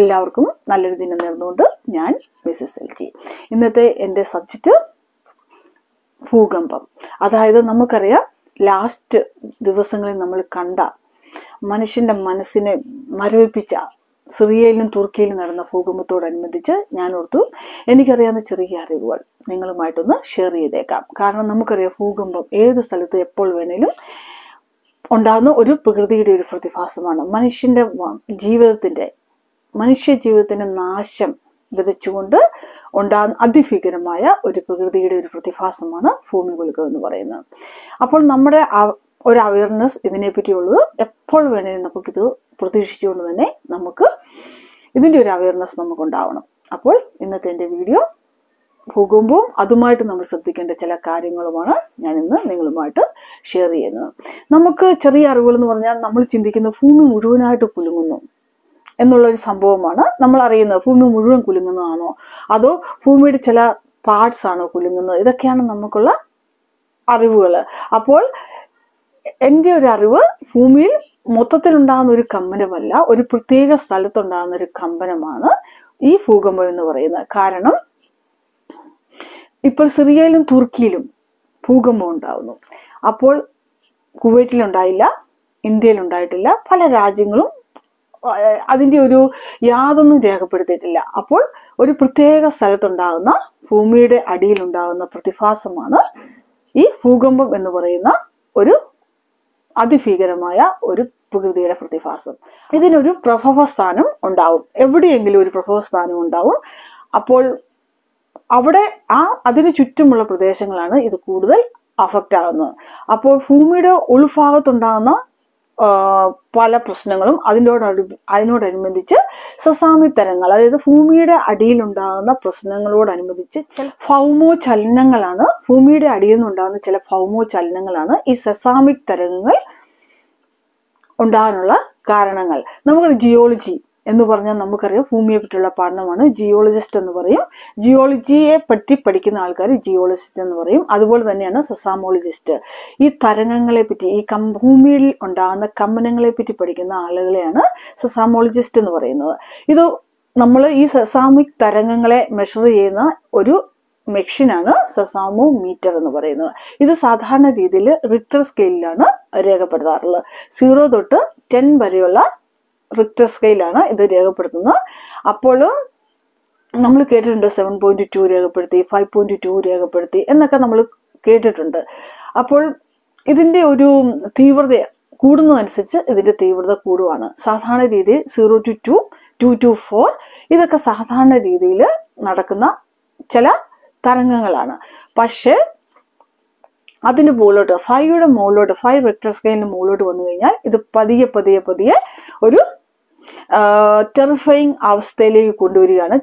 എല്ലാവർക്കും നല്ലൊരു ദിനം നേർന്നുകൊണ്ട് ഞാൻ മിസ്സസ് എൽ ജി ഇന്നത്തെ എന്റെ സബ്ജക്റ്റ് ഭൂകമ്പം. അതായത് നമുക്കറിയാം ലാസ്റ്റ് ദിവസങ്ങളിൽ നമ്മൾ കണ്ട മനുഷ്യന്റെ മനസ്സിനെ മരവിപ്പിച്ച സിറിയയിലും തുർക്കിയിലും നടന്ന ഭൂകമ്പത്തോടനുബന്ധിച്ച് ഞാൻ ഓർത്തു എനിക്കറിയാവുന്ന ചെറിയ അറിവുകൾ നിങ്ങളുമായിട്ടൊന്ന് ഷെയർ ചെയ്തേക്കാം. കാരണം നമുക്കറിയാം ഭൂകമ്പം ഏത് സ്ഥലത്ത് എപ്പോൾ വേണേലും ഉണ്ടാകുന്ന ഒരു പ്രകൃതിയുടെ ഒരു പ്രതിഭാസമാണ്. മനുഷ്യന്റെ ജീവിതത്തിന്റെ മനുഷ്യ ജീവിതത്തിന് നാശം വിതച്ചുകൊണ്ട് ഉണ്ടാകുന്ന അതിഭീകരമായ ഒരു പ്രകൃതിയുടെ ഒരു പ്രതിഭാസമാണ് ഭൂമി കുലുക്കം എന്ന് പറയുന്നത്. അപ്പോൾ നമ്മുടെ ഒരു അവയർനെസ് ഇതിനെപ്പറ്റിയുള്ളത് എപ്പോൾ വേണേലും നമുക്കിത് പ്രതീക്ഷിച്ചുകൊണ്ട് തന്നെ നമുക്ക് ഇതിന്റെ ഒരു അവയർനെസ് നമുക്കുണ്ടാവണം. അപ്പോൾ ഇന്നത്തെ എന്റെ വീഡിയോ ഭൂകമ്പവും അതുമായിട്ട് നമ്മൾ ശ്രദ്ധിക്കേണ്ട ചില കാര്യങ്ങളുമാണ് ഞാൻ ഇന്ന് നിങ്ങളുമായിട്ട് ഷെയർ ചെയ്യുന്നത്. നമുക്ക് ചെറിയ അറിവുകൾ എന്ന് പറഞ്ഞാൽ നമ്മൾ ചിന്തിക്കുന്ന ഭൂമി മുഴുവനായിട്ട് കുലുങ്ങുന്നു. എന്നുള്ളൊരു സംഭവമാണ് നമ്മൾ അറിയുന്നത് ഭൂമി മുഴുവൻ കുലുങ്ങുന്നതാണോ? അതോ ഭൂമിയുടെ ചില പാർട്സ് ആണോ കുലുങ്ങുന്നത്? ഇതൊക്കെയാണ് നമുക്കുള്ള അറിവുകൾ. അപ്പോൾ എന്റെ ഒരു അറിവ് ഭൂമിയിൽ മൊത്തത്തിൽ ഉണ്ടാകുന്ന ഒരു കമ്പനമല്ല ഒരു പ്രത്യേക സ്ഥലത്തുണ്ടാകുന്ന ഒരു കമ്പനമാണ് ഈ ഭൂകമ്പം എന്ന് പറയുന്നത്. കാരണം ഇപ്പോൾ സിറിയയിലും തുർക്കിയിലും ഭൂകമ്പം ഉണ്ടാകുന്നു അപ്പോൾ കുവൈറ്റിലുണ്ടായില്ല ഇന്ത്യയിലുണ്ടായിട്ടില്ല പല രാജ്യങ്ങളും അതിന്റെ ഒരു യാതൊന്നും രേഖപ്പെടുത്തിയിട്ടില്ല. അപ്പോൾ ഒരു പ്രത്യേക സ്ഥലത്തുണ്ടാകുന്ന ഭൂമിയുടെ അടിയിലുണ്ടാകുന്ന പ്രതിഭാസമാണ് ഈ ഭൂകമ്പം എന്ന് പറയുന്ന ഒരു അതിഭീകരമായ ഒരു പ്രകൃതിയുടെ പ്രതിഭാസം. ഇതിനൊരു പ്രഭവസ്ഥാനം ഉണ്ടാവും. എവിടെയെങ്കിലും ഒരു പ്രഭവസ്ഥാനം ഉണ്ടാവും. അപ്പോൾ അവിടെ ആ അതിന് ചുറ്റുമുള്ള പ്രദേശങ്ങളാണ് ഇത് കൂടുതൽ അഫക്റ്റ് ആകുന്നത്. അപ്പോൾ ഭൂമിയുടെ ഉൾഭാഗത്തുണ്ടാകുന്ന പല പ്രശ്നങ്ങളും അതിനോട് അതിനോടനുബന്ധിച്ച് സസാമി തരങ്ങൾ അതായത് ഭൂമിയുടെ അടിയിലുണ്ടാകുന്ന പ്രശ്നങ്ങളോടനുബന്ധിച്ച് ചില ഭൗമോ ചലനങ്ങളാണ് ഭൂമിയുടെ അടിയിൽ നിന്നുണ്ടാകുന്ന ചില ഭൗമോ ചലനങ്ങളാണ് ഈ സസാമിക് തരംഗങ്ങൾ ഉണ്ടാകാനുള്ള കാരണങ്ങൾ. നമുക്ക് ജിയോളജി എന്ന് പറഞ്ഞാൽ നമുക്കറിയാം ഭൂമിയെ പറ്റിയുള്ള പഠനമാണ്. ജിയോളജിസ്റ്റ് എന്ന് പറയും. ജിയോളജിയെ പറ്റി പഠിക്കുന്ന ആൾക്കാർ ജിയോളജിസ്റ്റ് എന്ന് പറയും. അതുപോലെ തന്നെയാണ് സസാമോളജിസ്റ്റ് ഈ തരംഗങ്ങളെ പറ്റി ഈ കം ഭൂമിയിൽ ഉണ്ടാകുന്ന കമ്പനങ്ങളെ പറ്റി പഠിക്കുന്ന ആളുകളെയാണ് സസാമോളജിസ്റ്റ് എന്ന് പറയുന്നത്. ഇത് നമ്മൾ ഈ സസാമിക് തരംഗങ്ങളെ മെഷർ ചെയ്യുന്ന ഒരു മെഷീനാണ് സസാമോ മീറ്റർ എന്ന് പറയുന്നത്. ഇത് സാധാരണ രീതിയിൽ റിക്ടർ സ്കെയിലാണ് രേഖപ്പെടുത്താറുള്ളത്. സീറോ തൊട്ട് ടെൻ വരെയുള്ള റിക്ടർ സ്കെയിലാണ് ഇത് രേഖപ്പെടുത്തുന്നത്. അപ്പോൾ നമ്മൾ കേട്ടിട്ടുണ്ട് സെവൻ പോയിന്റ് ടു രേഖപ്പെടുത്തി ഫൈവ് പോയിന്റ് ടു രേഖപ്പെടുത്തി എന്നൊക്കെ നമ്മൾ കേട്ടിട്ടുണ്ട്. അപ്പോൾ ഇതിന്റെ ഒരു തീവ്രത കൂടുന്നതനുസരിച്ച് ഇതിന്റെ തീവ്രത കൂടുവാണ്. സാധാരണ രീതിയിൽ zero to two two to four ഇതൊക്കെ സാധാരണ രീതിയിൽ നടക്കുന്ന ചില തരംഗങ്ങളാണ്. പക്ഷേ അതിന് മുകളിലോട്ട് ഫൈവയുടെ മുകളിലോട്ട് ഫൈവ് വെക്ടർ സ്കെയിലിന് മുകളിലോട്ട് വന്നു കഴിഞ്ഞാൽ ഇത് പതിയെ പതിയെ പതിയെ ഒരു ടെറിഫയിങ് അവസ്ഥയിലേക്ക് കൊണ്ടുവരികയാണ്.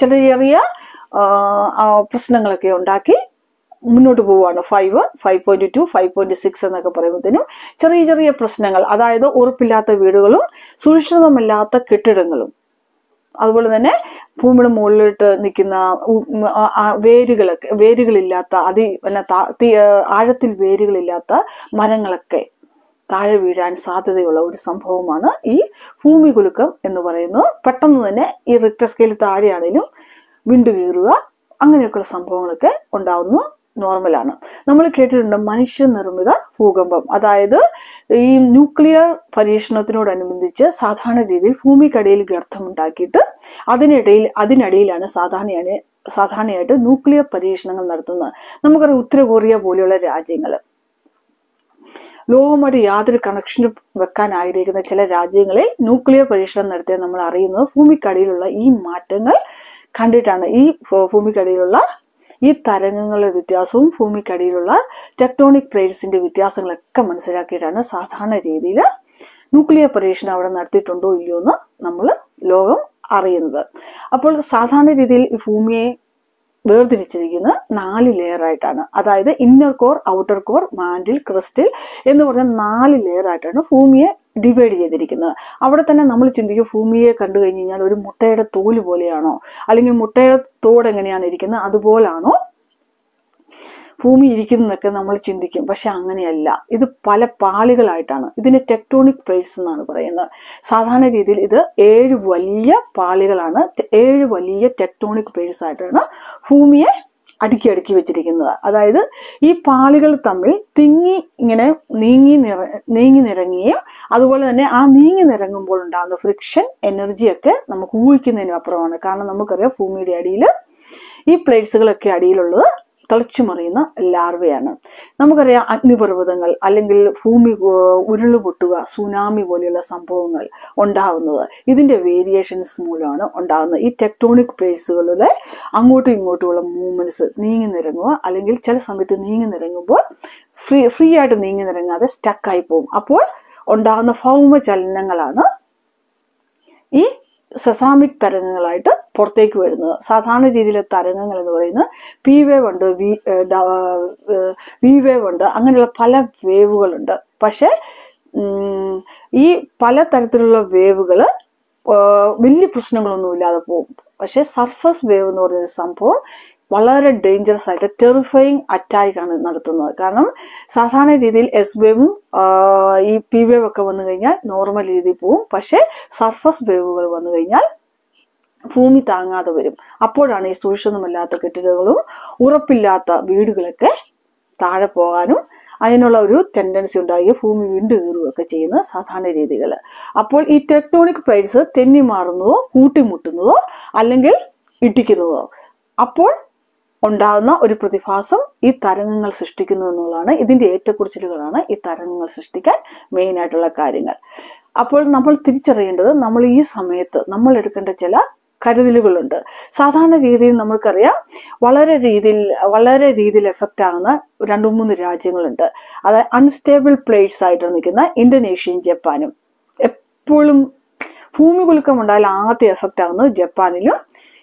ചെറിയ ചെറിയ പ്രശ്നങ്ങളൊക്കെ ഉണ്ടാക്കി മുന്നോട്ട് പോവുകയാണ്. Five five point two five point six എന്നൊക്കെ പറയുമ്പോഴത്തേനും ചെറിയ ചെറിയ പ്രശ്നങ്ങൾ അതായത് ഉറപ്പില്ലാത്ത വീടുകളും സുരക്ഷിതമല്ലാത്ത കെട്ടിടങ്ങളും അതുപോലെ തന്നെ ഭൂമിയുടെ മുകളിലിട്ട് നിൽക്കുന്ന വേരുകളൊക്കെ വേരുകളില്ലാത്ത അതി പിന്നെ ആഴത്തിൽ വേരുകളില്ലാത്ത മരങ്ങളൊക്കെ താഴെ വീഴാൻ സാധ്യതയുള്ള ഒരു സംഭവമാണ് ഈ ഭൂമി കുലുക്കം എന്ന് പറയുന്നത്. പെട്ടെന്ന് തന്നെ ഈ റിക്ടർ സ്കെയിൽ താഴെയാണെങ്കിലും വിണ്ടു കീറുക അങ്ങനെയൊക്കെയുള്ള സംഭവങ്ങളൊക്കെ ഉണ്ടാവുന്നു നോർമലാണ് നമ്മൾ കേട്ടിട്ടുണ്ട് മനുഷ്യനിർമ്മിത ഭൂകമ്പം. അതായത് ഈ ന്യൂക്ലിയർ പരീക്ഷണത്തിനോടനുബന്ധിച്ച് സാധാരണ രീതിയിൽ ഭൂമിക്കടിയിൽ ഗർത്തമുണ്ടാക്കിയിട്ട് അതിനിടയിൽ അതിനിടയിലാണ് സാധാരണയാണ് സാധാരണയായിട്ട് ന്യൂക്ലിയർ പരീക്ഷണങ്ങൾ നടത്തുന്നത്. നമുക്കറിയാം ഉത്തര കൊറിയ പോലെയുള്ള രാജ്യങ്ങൾ. ലോകമായിട്ട് യാതൊരു കണക്ഷനും വെക്കാൻ ആഗ്രഹിക്കുന്ന ചില രാജ്യങ്ങളിൽ ന്യൂക്ലിയർ പരീക്ഷണം നടത്തിയ നമ്മൾ അറിയുന്നത് ഭൂമിക്കടിയിലുള്ള ഈ മാറ്റങ്ങൾ കണ്ടിട്ടാണ്. ഈ ഭൂമിക്കടിയിലുള്ള ഈ തരംഗങ്ങളുടെ വ്യത്യാസവും ഭൂമിക്കടിയിലുള്ള ടെക്ടോണിക് പ്ലേറ്റ്സിന്റെ വ്യത്യാസങ്ങളൊക്കെ മനസ്സിലാക്കിയിട്ടാണ് സാധാരണ രീതിയിൽ ന്യൂക്ലിയർ പരീക്ഷണം അവിടെ നടത്തിയിട്ടുണ്ടോ ഇല്ലയോ എന്ന് നമ്മൾ ലോകം അറിയുന്നത്. അപ്പോൾ സാധാരണ രീതിയിൽ ഈ ഭൂമിയെ വേർതിരിച്ചിരിക്കുന്നത് നാല് ലെയർ ആയിട്ടാണ്. അതായത് inner core outer core mantle crust എന്ന് പറഞ്ഞ നാല് ലെയർ ആയിട്ടാണ് ഭൂമിയെ ഡിവൈഡ് ചെയ്തിരിക്കുന്നത്. അവിടെ തന്നെ നമ്മൾ ചിന്തിക്കും ഭൂമിയെ കണ്ടു കഴിഞ്ഞ് കഴിഞ്ഞാൽ ഒരു മുട്ടയുടെ തോൽ പോലെയാണോ? അല്ലെങ്കിൽ മുട്ടയുടെ തോട് എങ്ങനെയാണ് ഇരിക്കുന്നത്? അതുപോലാണോ? ഭൂമി ഇരിക്കുന്നതൊക്കെ നമ്മൾ ചിന്തിക്കും. പക്ഷെ അങ്ങനെയല്ല. ഇത് പല പാളികളായിട്ടാണ്. ഇതിന് ടെക്ടോണിക് പ്ലേറ്റ്സ് എന്നാണ് പറയുന്നത്. സാധാരണ രീതിയിൽ ഇത് ഏഴ് വലിയ പാളികളാണ്. ഏഴ് വലിയ ടെക്ടോണിക് പ്ലേറ്റ്സ് ആയിട്ടാണ് ഭൂമിയെ അടുക്കി അടുക്കി വെച്ചിരിക്കുന്നത്. അതായത് ഈ പാളികൾ തമ്മിൽ തിങ്ങി ഇങ്ങനെ നീങ്ങി നിറ നീങ്ങി നിറങ്ങുകയും അതുപോലെ തന്നെ ആ നീങ്ങി നിറങ്ങുമ്പോൾ ഉണ്ടാകുന്ന ഫ്രിക്ഷൻ എനർജിയൊക്കെ നമുക്ക് ഊഹിക്കുന്നതിനും അപ്പുറമാണ്. കാരണം നമുക്കറിയാം ഭൂമിയുടെ അടിയിൽ ഈ പ്ലേറ്റ്സുകളൊക്കെ അടിയിലുള്ളത് തിളച്ചു മറിയുന്ന ലാർവയാണ്. നമുക്കറിയാം അഗ്നിപർവതങ്ങൾ അല്ലെങ്കിൽ ഭൂമി ഉരുളുപൊട്ടുക സുനാമി പോലെയുള്ള സംഭവങ്ങൾ ഉണ്ടാകുന്നത് ഇതിന്റെ വേരിയേഷൻസ് മൂലമാണ് ഉണ്ടാകുന്നത് ഈ ടെക്ടോണിക് പ്ലേസുകളുടെ അങ്ങോട്ടും ഇങ്ങോട്ടുമുള്ള മൂവ്മെന്റ്സ് നീങ്ങി നിരങ്ങുക അല്ലെങ്കിൽ ചില സമയത്ത് നീങ്ങി നിരങ്ങുമ്പോൾ ഫ്രീ ഫ്രീ ആയിട്ട് നീങ്ങി നിരങ്ങാതെ സ്റ്റക്കായി പോകും. അപ്പോൾ ഉണ്ടാകുന്ന ഭൗമ ചലനങ്ങളാണ് ഈ സെസാമിക് തരംഗങ്ങളായിട്ട് പുറത്തേക്ക് വരുന്നത്. സാധാരണ രീതിയിലെ തരംഗങ്ങൾ എന്ന് പറയുന്നത് പി വേവ് ഉണ്ട് വി വി വേവ് ഉണ്ട് അങ്ങനെയുള്ള പല വേവുകളുണ്ട് പക്ഷേ ഈ പല തരത്തിലുള്ള വേവുകൾ വലിയ പ്രശ്നങ്ങളൊന്നും ഇല്ലാതെ പോകും. പക്ഷേ സർഫസ് വേവ് എന്ന് പറയുന്ന സംഭവം വളരെ ഡേഞ്ചറസ് ആയിട്ട് ടെറിഫയിങ് അറ്റാക്കാണ് നടത്തുന്നത്. കാരണം സാധാരണ രീതിയിൽ എസ് വേവും ഈ പി വേവ് ഒക്കെ വന്നു കഴിഞ്ഞാൽ നോർമൽ രീതിയിൽ പോവും. പക്ഷേ സർഫസ് വേവുകൾ വന്നു കഴിഞ്ഞാൽ ഭൂമി താങ്ങാതെ വരും. അപ്പോഴാണ് ഈ സുരക്ഷിതമല്ലാത്ത കെട്ടിടങ്ങളും ഉറപ്പില്ലാത്ത വീടുകളൊക്കെ താഴെ പോകാനും അതിനുള്ള ഒരു ടെൻഡൻസി ഉണ്ടായി ഭൂമി വീണ്ടും കീറുകയൊക്കെ ചെയ്യുന്ന സാധാരണ രീതികൾ. അപ്പോൾ ഈ ടെക്ടോണിക് പ്ലേറ്റ്സ് തെന്നി മാറുന്നതോ കൂട്ടിമുട്ടുന്നതോ അല്ലെങ്കിൽ ഇടിക്കുന്നതോ. അപ്പോൾ ഉണ്ടാകുന്ന ഒരു പ്രതിഭാസം ഈ തരംഗങ്ങൾ സൃഷ്ടിക്കുന്നു എന്നുള്ളതാണ്. ഇതിന്റെ ഏറ്റക്കുറിച്ചിലുകളാണ് ഈ തരംഗങ്ങൾ സൃഷ്ടിക്കാൻ മെയിനായിട്ടുള്ള കാര്യങ്ങൾ. അപ്പോൾ നമ്മൾ തിരിച്ചറിയേണ്ടത് നമ്മൾ ഈ സമയത്ത് നമ്മൾ എടുക്കേണ്ട ചില കരുതലുകളുണ്ട്. സാധാരണ രീതിയിൽ നമുക്കറിയാം വളരെ രീതിയിൽ വളരെ രീതിയിൽ എഫക്റ്റ് ആകുന്ന രണ്ട് മൂന്ന് രാജ്യങ്ങളുണ്ട്. അതായത് അൺസ്റ്റേബിൾ പ്ലേറ്റ്സ് ആയിട്ട് നിൽക്കുന്ന ഇന്തോനേഷ്യയും ജപ്പാനും. എപ്പോഴും ഭൂമികുലുക്കം ഉണ്ടായാൽ ആദ്യം എഫക്റ്റ് ആകുന്നത് ജപ്പാനിലും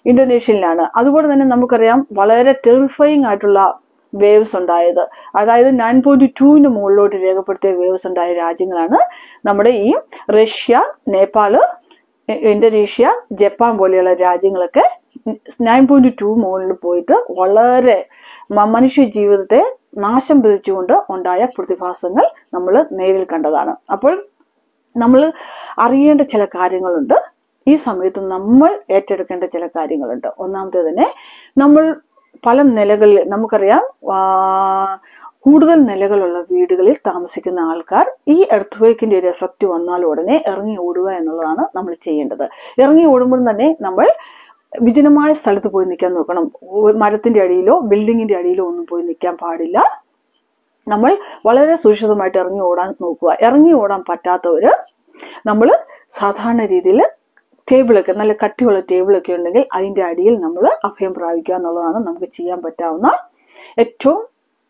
ഇന്തോനേഷ്യയിലാണ്. അതുപോലെ തന്നെ നമുക്കറിയാം വളരെ ടെറിഫയിങ് ആയിട്ടുള്ള വേവ്സ് ഉണ്ടായത്. അതായത് നയൻ പോയിന്റ് ടുവിന് മുകളിലോട്ട് രേഖപ്പെടുത്തിയ വേവ്സ് ഉണ്ടായ രാജ്യങ്ങളാണ് നമ്മുടെ ഈ റഷ്യ നേപ്പാൾ ഇന്തോനേഷ്യ ജപ്പാൻ പോലെയുള്ള രാജ്യങ്ങളൊക്കെ നയൻ പോയിന്റ് ടു മുകളിൽ പോയിട്ട് വളരെ മനുഷ്യ ജീവിതത്തെ നാശം വിധിച്ചുകൊണ്ട് ഉണ്ടായ പ്രതിഭാസങ്ങൾ നമ്മൾ നേരിൽ കണ്ടതാണ്. അപ്പോൾ നമ്മൾ അറിയേണ്ട ചില കാര്യങ്ങളുണ്ട്. ഈ സമയത്ത് നമ്മൾ ഏറ്റെടുക്കേണ്ട ചില കാര്യങ്ങളുണ്ട്. ഒന്നാമത്തെ തന്നെ നമ്മൾ പല നിലകളിൽ നമുക്കറിയാം കൂടുതൽ നിലകളുള്ള വീടുകളിൽ താമസിക്കുന്ന ആൾക്കാർ ഈ എർത്ത് വേക്കിന്റെ ഒരു എഫക്റ്റ് വന്നാൽ ഉടനെ ഇറങ്ങി ഓടുക എന്നുള്ളതാണ് നമ്മൾ ചെയ്യേണ്ടത്. ഇറങ്ങി ഓടുമ്പോൾ തന്നെ നമ്മൾ വിജനമായ സ്ഥലത്ത് പോയി നിൽക്കാൻ നോക്കണം. മരത്തിന്റെ അടിയിലോ ബിൽഡിങ്ങിന്റെ അടിയിലോ ഒന്നും പോയി നിൽക്കാൻ പാടില്ല. നമ്മൾ വളരെ സുരക്ഷിതമായിട്ട് ഇറങ്ങി ഓടാൻ നോക്കുക. ഇറങ്ങി ഓടാൻ പറ്റാത്തവർ നമ്മൾ സാധാരണ രീതിയിൽ ടേബിളൊക്കെ നല്ല കട്ടിയുള്ള ടേബിളൊക്കെ ഉണ്ടെങ്കിൽ അതിന്റെ അടിയിൽ നമ്മൾ അഭയം പ്രാപിക്കുക എന്നുള്ളതാണ് നമുക്ക് ചെയ്യാൻ പറ്റാവുന്ന ഏറ്റവും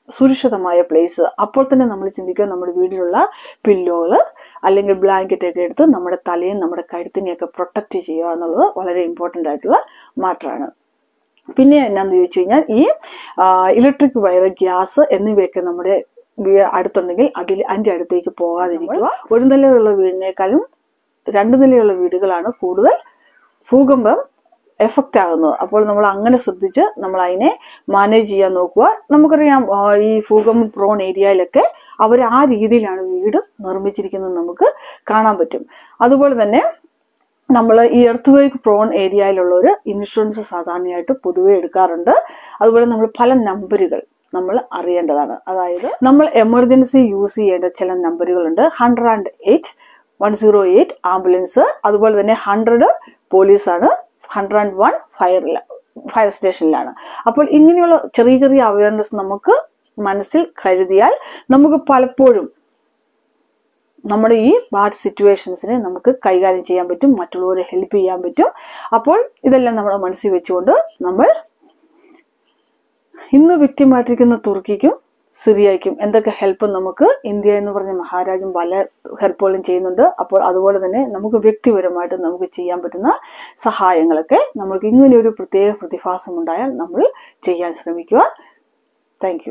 സുരക്ഷിതമായ പ്ലേസ് അപ്പോൾ തന്നെ നമ്മൾ ചിന്തിക്കുക നമ്മുടെ വീട്ടിലുള്ള പില്ലോകൾ അല്ലെങ്കിൽ ബ്ലാങ്കറ്റ് ഒക്കെ എടുത്ത് നമ്മുടെ തലയും നമ്മുടെ കഴുത്തിനെയൊക്കെ പ്രൊട്ടക്റ്റ് ചെയ്യുക എന്നുള്ളത് വളരെ ഇമ്പോർട്ടന്റ് ആയിട്ടുള്ള മാറ്ററാണ് പിന്നെ എന്നാന്ന് ചോദിച്ചു കഴിഞ്ഞാൽ ഈ ഇലക്ട്രിക് വയർ ഗ്യാസ് എന്നിവയൊക്കെ നമ്മുടെ അടുത്തുണ്ടെങ്കിൽ അതിൽ അതിന്റെ അടുത്തേക്ക് പോകാതിരിക്കുക. ഒരു നിലയുള്ള വീടിനേക്കാളും രണ്ട് നിലയുള്ള വീടുകളാണ് കൂടുതൽ ഭൂകമ്പം എഫക്റ്റ് ആകുന്നത്. അപ്പോൾ നമ്മൾ അങ്ങനെ ശ്രദ്ധിച്ച് നമ്മൾ അതിനെ മാനേജ് ചെയ്യാൻ നോക്കുക. നമുക്കറിയാം ഈ ഭൂകമ്പം പ്രോൺ ഏരിയയിലൊക്കെ അവർ ആ രീതിയിലാണ് വീട് നിർമ്മിച്ചിരിക്കുന്നത് നമുക്ക് കാണാൻ പറ്റും. അതുപോലെ തന്നെ നമ്മൾ ഈ എർത്ത് വേക്ക് പ്രോൺ ഏരിയയിലുള്ളവർ ഇൻഷുറൻസ് സാധാരണയായിട്ട് പൊതുവെ എടുക്കാറുണ്ട്. അതുപോലെ നമ്മൾ പല നമ്പറുകൾ നമ്മൾ അറിയേണ്ടതാണ്. അതായത് നമ്മൾ എമർജൻസി യൂസ് ചെയ്യേണ്ട ചില നമ്പറുകളുണ്ട് hundred and eight one zero eight ambulance അതുപോലെ തന്നെ ഹൺഡ്രഡ് പോലീസാണ് ഹൺഡ്രഡ് ആൻഡ് വൺ ഫയറിൽ ഫയർ സ്റ്റേഷനിലാണ് അപ്പോൾ ഇങ്ങനെയുള്ള ചെറിയ ചെറിയ അവയർനെസ് നമുക്ക് മനസ്സിൽ കരുതിയാൽ നമുക്ക് പലപ്പോഴും നമ്മുടെ ഈ ബാഡ് സിറ്റുവേഷൻസിനെ നമുക്ക് കൈകാര്യം ചെയ്യാൻ പറ്റും മറ്റുള്ളവരെ ഹെൽപ്പ് ചെയ്യാൻ പറ്റും. അപ്പോൾ ഇതെല്ലാം നമ്മുടെ മനസ്സിൽ വെച്ചുകൊണ്ട് നമ്മൾ ഇന്ന് വ്യക്തിമായിട്ടിരിക്കുന്ന തുർക്കിക്കും സിറിയയ്ക്കും എന്തൊക്കെ ഹെൽപ്പ് നമുക്ക് ഇന്ത്യ എന്ന് പറഞ്ഞ മഹാരാജ്യം പല ഹെൽപ്പുകളും ചെയ്യുന്നുണ്ട്. അപ്പോൾ അതുപോലെ തന്നെ നമുക്ക് വ്യക്തിപരമായിട്ട് നമുക്ക് ചെയ്യാൻ പറ്റുന്ന സഹായങ്ങളൊക്കെ നമുക്ക് ഇങ്ങനെയൊരു പ്രത്യേക പ്രതിഭാസം ഉണ്ടായാൽ നമ്മൾ ചെയ്യാൻ ശ്രമിക്കുക. താങ്ക്